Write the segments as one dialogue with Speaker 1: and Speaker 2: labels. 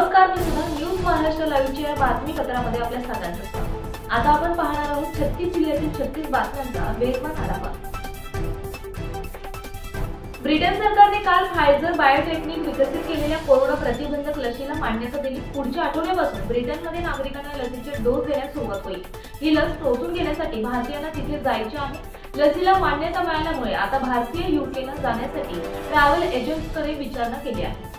Speaker 1: नमस्कार मित्रांनो न्यूज महाराष्ट्र लाईव्हच्या या बातमीपत्रामध्ये आपल्या सगळ्यांचं स्वागत. आता आपण पाहणार आहोत छत्तीस जिल्ह्यातील छत्तीस बातम्यांचा वेगवान आढावा. ब्रिटन सरकारने काल फायझर बायोटेक्निक विकसित केलेल्या कोरोना प्रतिबंधक लसीला मान्यता दिली. पुढच्या आठवड्यापासून ब्रिटनमध्ये नागरिकांना लसीचे डोस देण्यास सुरुवात होईल. ही लस टोचून घेण्यासाठी भारतीयांना तिथे जायचे आहे. लसीला मान्यता मिळाल्यामुळे आता भारतीय युकेनं जाण्यासाठी ट्रॅव्हल एजंट्सकडे विचारणा केली आहे.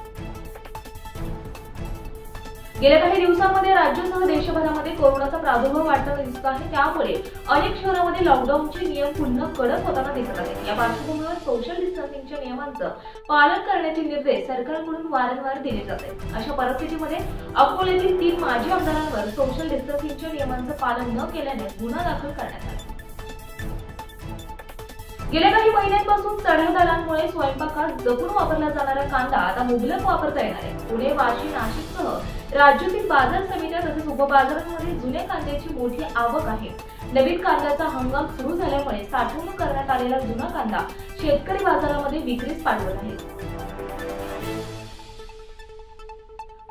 Speaker 1: गेल्या काही दिवसांमध्ये राज्यासह देशभरामध्ये कोरोनाचा प्रादुर्भाव वाढताना दिसत आहे. त्यामुळे अनेक शहरांमध्ये लॉकडाऊनचे नियम पुन्हा कडक होताना दिसत आहेत. या पार्श्वभूमीवर सोशल डिस्टन्सिंगच्या नियमांचं पालन करण्याचे निर्देश सरकारकडून वारंवार दिले जात आहेत. अशा परिस्थितीमध्ये अकोल्यातील तीन माजी आमदारांवर सोशल डिस्टन्सिंगच्या नियमांचं पालन न केल्याने गुन्हा दाखल करण्यात आला. गेल्या काही महिन्यांपासून चढ्या दरांमुळे स्वयंपाकात जपून वापरला जाणारा कांदा आता मुबलक वापरता येणार आहे. पुणे वाशी नाशिकसह राज्यातील बाजार समित्या तसेच उपबाजारांमध्ये जुन्या कांद्याची मोठी आवक आहे. नवीन कांद्याचा हंगाम सुरू झाल्यामुळे साठवणूक करण्यात आलेला जुना कांदा शेतकरी बाजारामध्ये विक्रीस पाठवत आहे.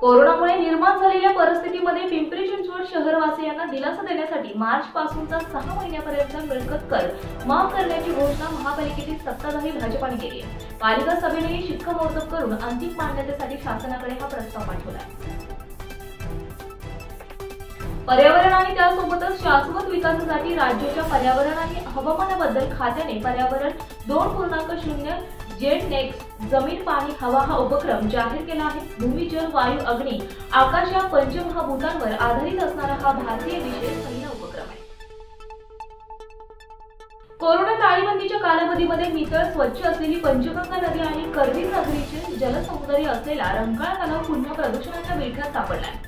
Speaker 1: कोरोनामुळे निर्माण झालेल्या परिस्थितीमध्ये पिंपरी चिंचवड शहरवासियांना दिलासा देण्यासाठी मार्च पासूनचा सहा महिन्यापर्यंत मिळकत कर माफ करण्याची घोषणा महापालिकेतील सत्ताधारी भाजपाने केली आहे. पालिका सभेनेही शिक्कामोर्तब करून अंतिम मान्यतेसाठी शासनाकडे हा प्रस्ताव पाठवला पर्यावरण आणि त्यासोबतच शाश्वत विकासासाठी राज्याच्या पर्यावरण आणि हवामानाबद्दल खात्याने पर्यावरण दोन पूर्णांक शून्य जेट नेक्स्ट जमीन पाणी हवा हा उपक्रम जाहीर केला आहे. भूमी जल वायू अग्नी आकाश या पंचमहाभूतांवर आधारित असणारा हा भारतीय विशेष पहिला उपक्रम आहे. कोरोना टाळेबंदीच्या कालावधीमध्ये नितळ स्वच्छ असलेली पंचगंगा नदी आणि करवीर नगरीचे जलसौंदर्य असलेला रंकाळा तलाव पुन्हा प्रदूषणाच्या विळख्यात सापडलाय.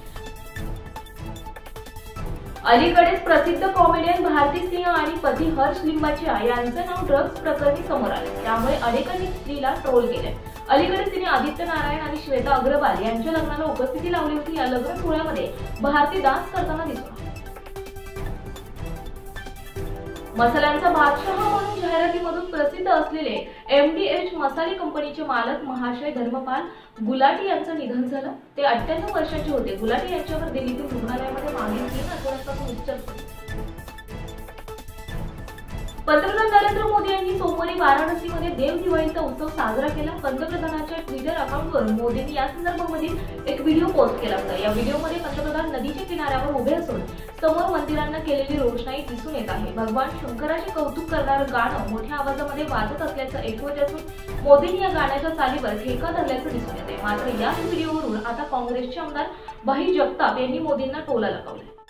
Speaker 1: अलीकडेच प्रसिद्ध कॉमेडियन भारती सिंह आणि पती हर्ष लिंबाचिया यांचं नाव ड्रग्ज प्रकरणी समोर आले. त्यामुळे अनेकांनी स्त्रीला ट्रोल केले. अलीकडेच तिने आदित्य नारायण आणि श्वेता अग्रवाल यांच्या लग्नाला उपस्थिती लावली होती. या लग्न सोहळ्यामध्ये भारती डान्स करताना दिसतो. मसाल्यांचा बादशाह म्हणून जाहिरातीमधून प्रसिद्ध असलेले एमडीएच मसाले कंपनीचे मालक महाशय धर्मपाल गुलाटी यांचं निधन झालं. ते अठ्ठ्याण्णव वर्षाचे होते. गुलाटी यांच्यावर दिल्लीतील रुग्णालयामध्ये मागील तीन आठवड्यांपासून उपचार सुरू पंतप्रधान नरेंद्र मोदी यांनी सोमवारी वाराणसीमध्ये देव दिवाळीचा उत्सव साजरा केला. पंतप्रधानांच्या ट्विटर अकाउंटवर मोदींनी या संदर्भामधील एक व्हिडिओ पोस्ट केला होता. या व्हिडिओमध्ये पंतप्रधान नदीच्या किनाऱ्यावर उभे असून समोर मंदिरांना केलेली रोषणाई दिसून येत आहे. भगवान शंकराचे कौतुक करणारं गाणं मोठ्या आवाजामध्ये वाजत असल्याचं ऐकवत असून मोदींनी या गाण्याच्या चालीवर ठेका धरल्याचं दिसून येते मात्र याच व्हिडिओवरून आता काँग्रेसचे आमदार भाई जगताप यांनी मोदींना टोला लगावला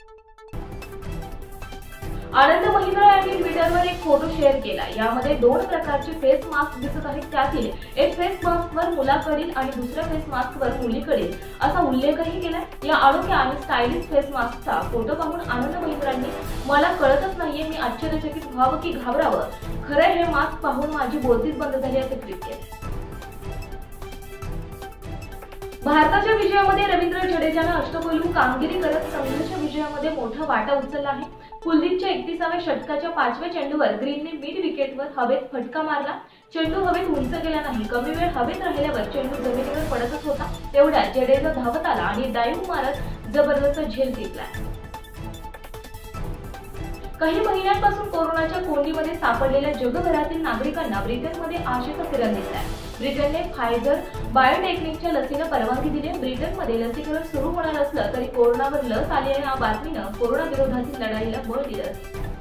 Speaker 1: आनंद महिंद्रा यांनी ट्विटरवर एक फोटो शेअर केला. यामध्ये दोन प्रकारचे फेस मास्क दिसत आहेत. त्यातील एक फेस मास्कवर मुलाकडील आणि दुसऱ्या फेस मास्कवर मुलीकडील असा उल्लेखही केला या अनोख्या आणि स्टायलिश फेस मास्कचा फोटो पाहून आनंद महिंद्रांनी मला कळतच नाहीये मी आश्चर्यचकित व्हावं की घाबरावं. खरं हे मास्क पाहून माझी बोलतीच बंद झाली असे ट्विट केले. भारताच्या विजयामध्ये रवींद्र जडेजानं अष्टपैलू कामगिरी करत संघाच्या विजयामध्ये मोठा वाटा उचलला आहे. कुलदीपच्या एकतीसाव्या षटकाच्या पाचव्या चेंडूवर ग्रीनने मिड विकेटवर हवेत फटका मारला. चेंडू हवेत उंच गेला नाही. कमी वेळ हवेत राहिल्यावर चेंडू जमिनीवर पडतच होता. तेवढ्यात जडेजा धावत आला आणि डाईव्ह मारत जबरदस्त झेल टिपला काही महिन्यांपासून कोरोनाच्या कोंडीमध्ये सापडलेल्या जगभरातील नागरिकांना ब्रिटनमध्ये आशेचा किरण आहे ब्रिटनने फायझर बायोटेक्निकच्या लसीनं परवानगी दिली. ब्रिटनमध्ये लसीकरण सुरू होणार असलं तरी कोरोनावर लस आलेल्या बातमीनं कोरोना विरोधातील लढाईला बळ दिलं.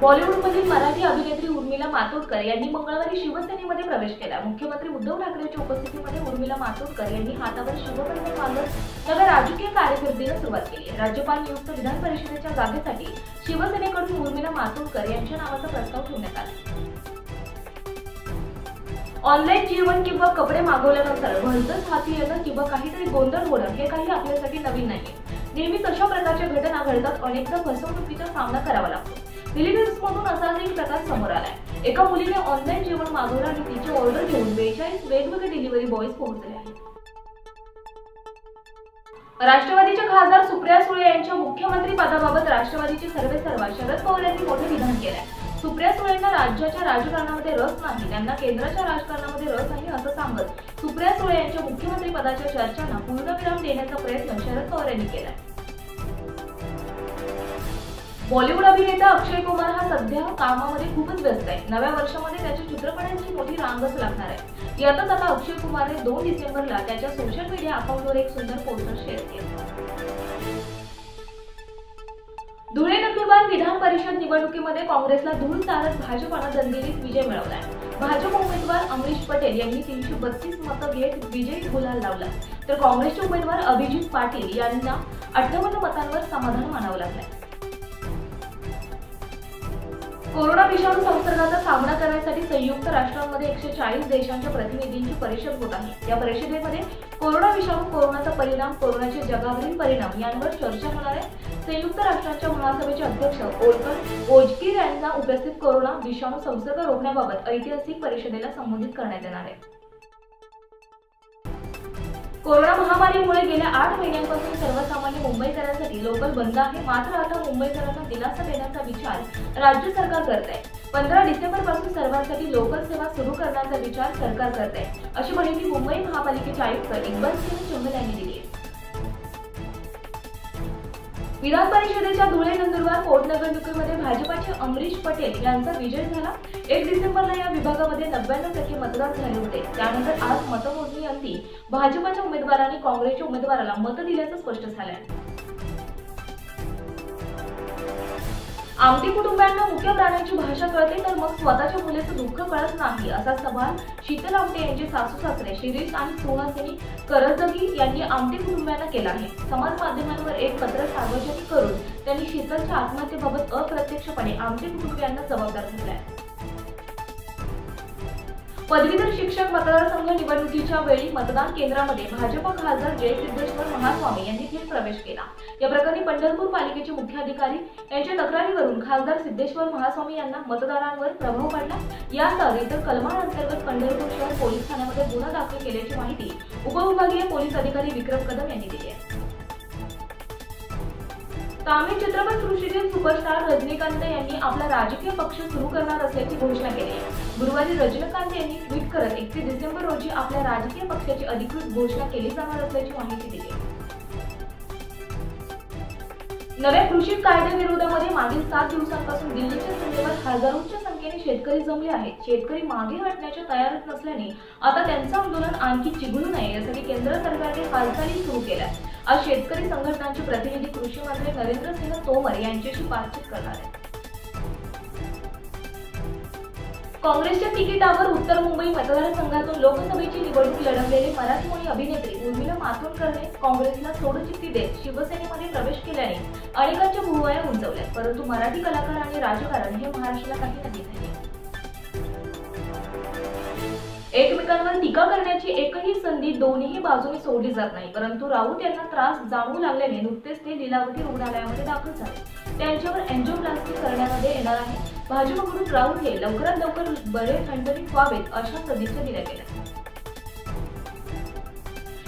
Speaker 1: बॉलिवूडमधील मराठी अभिनेत्री उर्मिला मातोडकर यांनी मंगळवारी शिवसेनेमध्ये प्रवेश केला. मुख्यमंत्री उद्धव ठाकरेंच्या उपस्थितीमध्ये उर्मिला मातोडकर यांनी हातावर शिवबंधन बांधत नव्या राजकीय कारकिर्दीला सुरुवात केली. राज्यपाल नियुक्त विधान परिषदेच्या जागेसाठी शिवसेनेकडून उर्मिला मातोडकर यांच्या नावाचा प्रस्ताव ठेवण्यात आला. ऑनलाईन जेवण किंवा कपडे मागवल्यानंतर भलतच हाती येणं किंवा काहीतरी गोंधळ होणं हे काही आपल्यासाठी नवीन नाही नेहमीच अशा प्रकारच्या घटना घडतात. अनेकदा फसवणुकीचा सामना करावा लागतो. दिल्ली मधून असाच एक प्रकार समोर आलाय. एका मुलीने ऑनलाईन जेवण मागवलं आणि तिची ऑर्डर घेऊन बेचाळीस वेगवेगळे डिलिव्हरी बॉयज पोहोचले आहेत. राष्ट्रवादीच्या खासदार सुप्रिया सुळे यांच्या मुख्यमंत्री पदाबाबत राष्ट्रवादीचे सर्वे सर्वा शरद पवार यांनी मोठे विधान केलंय. सुप्रिया सुळेंना राज्याच्या राजकारणामध्ये रस नाही त्यांना केंद्राच्या राजकारणामध्ये रस आहे असं सांगत सुप्रिया सुळे यांच्या मुख्यमंत्री पदाच्या चर्चांना पूर्णविराम देण्याचा प्रयत्न शरद पवार यांनी केलाय. बॉलिवूड अभिनेता अक्षय कुमार हा सध्या कामामध्ये खूपच व्यस्त आहे. नव्या वर्षामध्ये त्याच्या चित्रपटांची मोठी रांगच लागणार आहे. यातच आता अक्षय कुमारने दोन डिसेंबरला त्याच्या सोशल मीडिया अकाउंटवर एक सुंदर पोस्टर शेअर केलं. धुळे नंदुरबार विधान परिषद निवडणुकीमध्ये काँग्रेसला धूळ चालत भाजपानं दणदणीत विजय मिळवलाय. भाजप उमेदवार अमरीश पटेल यांनी तीनशे बत्तीस मतं घेत विजयी गुलाल लावला. तर काँग्रेसचे उमेदवार अभिजित पाटील यांना अठ्ठावन्न मतांवर समाधान मानावं लागलंय. कोरोना विषाणू संसर्गाचा सामना करण्यासाठी संयुक्त राष्ट्रांमध्ये एकशे चाळीस देशांच्या प्रतिनिधींची परिषद होत आहे. या परिषदेमध्ये कोरोना विषाणू कोरोनाचा परिणाम कोरोनाचे जगावरील परिणाम यांवर चर्चा होणार आहे. संयुक्त राष्ट्रांच्या महासभेचे अध्यक्ष ओलकर ओजकीर यांना उपस्थित कोरोना विषाणू संसर्ग रोखण्याबाबत ऐतिहासिक परिषदेला संबोधित करण्यात येणार आहे. कोरोना महामारीमुळे गेल्या आठ महिन्यांपासून सर्वसामान्य मुंबईकरांसाठी लोकल बंद आहे. मात्र आता मुंबईकरांना दिलासा देण्याचा विचार राज्य सरकार करत आहे पंधरा डिसेंबरपासून सर्वांसाठी लोकल सेवा सुरू करण्याचा विचार सरकार करत आहे अशी माहिती मुंबई महापालिकेचे आयुक्त इक्बाल सिंह चहल यांनी दिली आहे. विधान परिषदेच्या धुळे नंदुरबार पोटनिवडणुकीमध्ये भाजपाचे अमरीश पटेल यांचा विजय झाला. एक डिसेंबरला या विभागामध्ये नव्याण्णव टक्के मतदान झाले होते. त्यानंतर आज मतमोजणी अंती भाजपाच्या उमेदवारांनी काँग्रेसच्या उमेदवाराला मत दिल्याचं स्पष्ट झालंय. आमटी कुटुंबियांना मुख्य प्राण्यांची भाषा कळते तर मग स्वतःच्या मुलीचं दुःख कळत नाही असा सवाल शीतल आमटे यांचे सासू सासरे शिरीष आणि सुहासिनी करजगी यांनी आमटे कुटुंबियांना केला आहे. समाज माध्यमांवर एक पत्र सार्वजनिक करून त्यांनी शीतलच्या आत्महत्येबाबत अप्रत्यक्षपणे आमटे कुटुंबियांना जबाबदार धरलाय पदवीधर शिक्षक मतदारसंघ निवडणुकीच्या वेळी मतदान केंद्रामध्ये भाजप खासदार जयसिद्धेश्वर महास्वामी यांनी थेट प्रवेश केला. या प्रकरणी पंढरपूर पालिकेचे मुख्याधिकारी यांच्या तक्रारीवरून खासदार सिद्धेश्वर महास्वामी यांना मतदारांवर प्रभाव पडला. यासह इतर कलमांअंतर्गत पंढरपूर शहर पोलीस ठाण्यामध्ये गुन्हा दाखल केल्याची माहिती उपविभागीय पोलीस अधिकारी विक्रम कदम यांनी दिली आहे. तामिळ चित्रपट सृष्टीतील सुपरस्टार रजनीकांत यांनी आपला राजकीय पक्ष सुरू करणार असल्याची घोषणा केली. आहे गुरुवारी रजनीकांत यांनी ट्विट करत एकतीस डिसेंबर रोजी आपल्या राजकीय पक्षाची अधिकृत घोषणा केली जाणार असल्याची माहिती दिली. नव्या कृषी कायद्याविरोधामध्ये मागील सात दिवसांपासून दिल्लीच्या सीमेवर हजारोंच्या संख्येने शेतकरी जमले आहेत. शेतकरी मागे हटण्याच्या तयारीत नसल्याने आता त्यांचं आंदोलन आणखी चिघळू नये यासाठी केंद्र सरकारने हालचाली सुरू केल्या. आज शेतकरी संघटनांचे प्रतिनिधी कृषी मंत्री नरेंद्र सिंह तोमर यांच्याशी बातचीत करणार आहेत. काँग्रेसच्या तिकिटावर उत्तर मुंबई मतदारसंघातून लोकसभेची निवडणूक लढवलेले मराठमोळी अभिनेत्री उर्मिला मातोंडकरने काँग्रेसला सोडचिठ्ठी देत शिवसेनेमध्ये प्रवेश केल्याने अनेकांच्या भुवया उंचवल्या परंतु मराठी कलाकार आणि राजकारण हे महाराष्ट्राला काही नदी नाही. एकमेकांवर टीका करण्याची एकही संधी दोन्ही बाजूने सोडली जात नाही. परंतु राऊत यांना त्रास जाणू लागल्याने नुकतेच ते लीलावती रुग्णालयामध्ये दाखल झाले. त्यांच्यावर अँजिओप्लास्टी करण्यामध्ये येणार आहे. भाजपकडून राऊत हे लवकरात लवकर बरे ठणठणीत व्हावेत अशा सदिच्छा दिल्या गेल्या.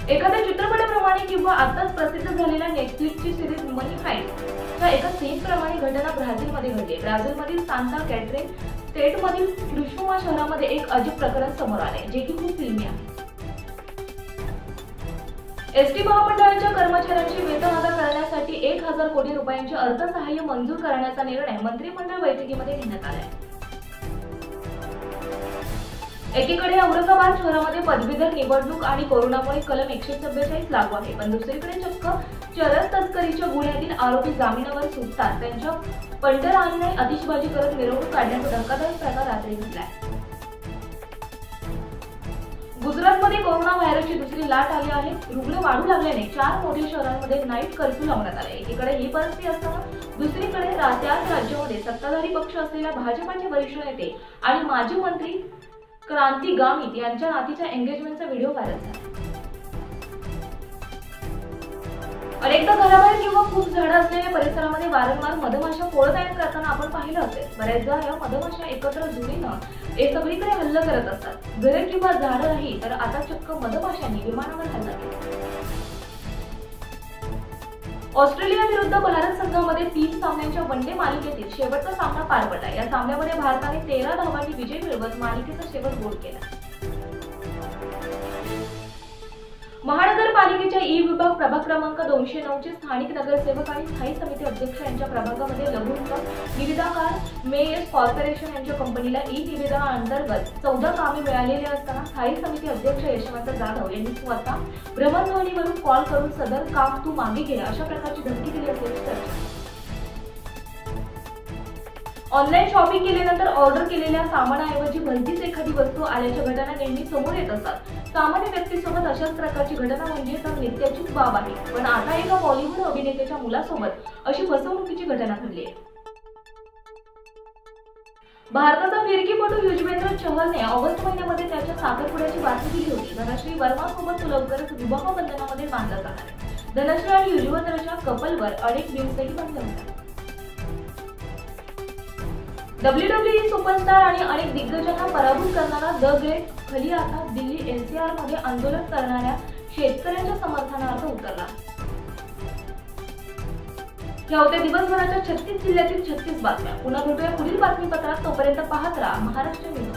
Speaker 1: एखाद्या चित्रपटाप्रमाणे किंवा आताच प्रसिद्ध झालेल्या नेटफ्लिक्सची सिरीज मनी हाईट एका सीन प्रमाणे घटना ब्राझीलमध्ये घडली ब्राझीलमधील सांता कॅटरेन स्टेटमधील क्रिशोमा शहरामध्ये एक अजीब प्रकरण समोर आले जे की खूप फिल्मी आहे. एसटी महामंडळाच्या कर्मचाऱ्यांची वेतन अदा करण्यासाठी एक हजार कोटी रुपयांचे अर्थसहाय्य मंजूर करण्याचा निर्णय मंत्रिमंडळ बैठकीमध्ये घेण्यात आला आहे एकीकडे औरंगाबाद शहरामध्ये पदवीधर निवडणूक आणि कोरोनामुळे कलम एकशे चव्वेचाळीस लागू आहे. पण दुसरीकडे चक्क चरस तस्करीच्या गुन्ह्यातील आरोपी जामिनावर सुटतात. त्यांच्या पंढर आणि आतिषबाजी करत मिरवणूक काढण्याचा धक्कादायक प्रकार रात्री घडलाय. गुजरातमध्ये कोरोना व्हायरसची दुसरी लाट आली आहे. रुग्ण वाढू लागल्याने चार मोठ्या शहरांमध्ये नाईट कर्फ्यू लावण्यात आले एकीकडे ही परिस्थिती असताना दुसरीकडे त्याच राज्यामध्ये सत्ताधारी पक्ष असलेल्या भाजपाचे वरिष्ठ नेते आणि माजी मंत्री क्रांती गामित यांच्या नातीच्या एंगेजमेंटचा व्हिडिओ व्हायरल झाला. अनेकदा घराबाहेर किंवा खूप झाडं असलेल्या परिसरामध्ये वारंवार मधमाशा पोळत तयार करताना आपण पाहिलं असेल. बऱ्याचदा या मधमाशा एकत्र जुळीनं एक सगळीकडे हल्ल करत असतात. घर किंवा झाडं नाही तर आता चक्क मधमाशांनी विमानावर हल्ला केला. ऑस्ट्रेलिया विरुद्ध भारत संघामध्ये तीन सामन्यांच्या वनडे मालिकेतील शेवटचा सामना पार पडला. या सामन्यामध्ये भारताने तेरा धावांनी विजय मिळवत मालिकेचा शेवट गोल केला. महानगरपालिकेच्या ई विभाग प्रभाग क्रमांक दोनशे नऊचे स्थानिक नगरसेवक आणि स्थायी समिती अध्यक्ष यांच्या प्रभागामध्ये लघुंक निविदाकार मे कॉर्पोरेशन यांच्या कंपनीला ई निविदा अंतर्गत चौदा कामे मिळालेली असताना स्थायी समिती अध्यक्ष यशवंत जाधव यांनी स्वतः भ्रमणध्वनीवरून कॉल करून सदर काम तू मागे घे अशा प्रकारची धमकी दिली असल्याची चर्चा. ऑनलाईन शॉपिंग केल्यानंतर ऑर्डर केलेल्या सामानाऐवजी भलतीच एखादी वस्तू आल्याच्या घटना नेहमी समोर येत असतात. सामान्य व्यक्तीसोबत अशाच प्रकारची घटना म्हणजे तर नित्याचीच बाब आहे. पण आता एका बॉलिवूड अभिनेत्याच्या मुलासोबत अशी फसवणुकीची घटना घडली आहे. भारताचा फिरकीपटू युजवेंद्र चहलने ऑगस्ट महिन्यामध्ये त्याच्या साखरपुड्याची बातमी दिली होती. धनश्री वर्मा सोबत तो लवकरच विवाह बंधनामध्ये बांधला जाणार धनश्री आणि युजवेंद्रच्या कपलवर अनेक न्यूजही होतात डब्ल्यू डब्ल्यूडब्ल्यूई सुपरस्टार आणि अनेक दिग्गजांना पराभूत करणारा द ग्रेट खली आता दिल्ली एनसीआरमध्ये आंदोलन करणाऱ्या शेतकऱ्यांच्या समर्थनार्थ उतरला. या होत्या दिवसभराच्या छत्तीस जिल्ह्यातील छत्तीस बातम्या. पुन्हा भेटूया पुढील बातमीपत्रात. तोपर्यंत पाहत राहा महाराष्ट्र न्यूज